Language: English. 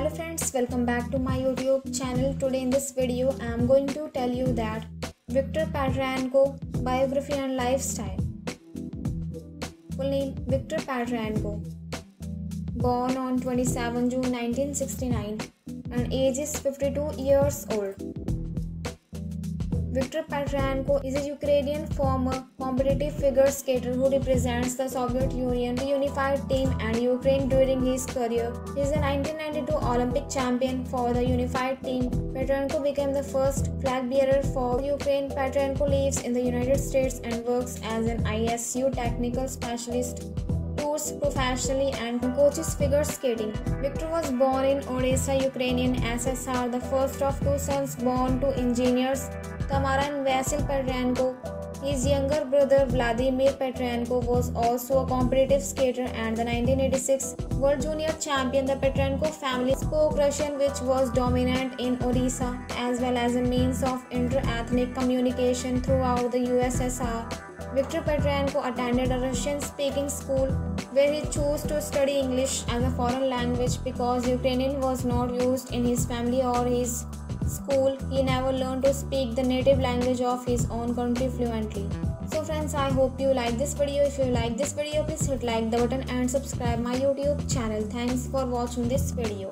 Hello friends, welcome back to my YouTube channel. Today in this video, I am going to tell you that Viktor Petrenko biography and lifestyle. Full name Viktor Petrenko. Born on 27 June 1969 and age is 52 years old. Viktor Petrenko is a Ukrainian former competitive figure skater who represents the Soviet Union, the unified team, and Ukraine during his career. He is a 1992 Olympic champion for the unified team. Petrenko became the first flag bearer for Ukraine. Petrenko lives in the United States and works as an ISU technical specialist tours professionally and coaches figure skating. Viktor was born in Odessa, Ukrainian SSR, the first of two sons born to engineers Tamara and Vasil Petrenko. His younger brother Vladimir Petrenko was also a competitive skater and the 1986 World Junior Champion. The Petrenko family spoke Russian, which was dominant in Odessa, as well as a means of inter-ethnic communication throughout the USSR. Viktor Petrenko attended a Russian speaking school where he chose to study English as a foreign language because Ukrainian was not used in his family or his school. He never learned to speak the native language of his own country fluently. So friends, I hope you like this video. If you like this video, please hit like the button and subscribe my YouTube channel. Thanks for watching this video.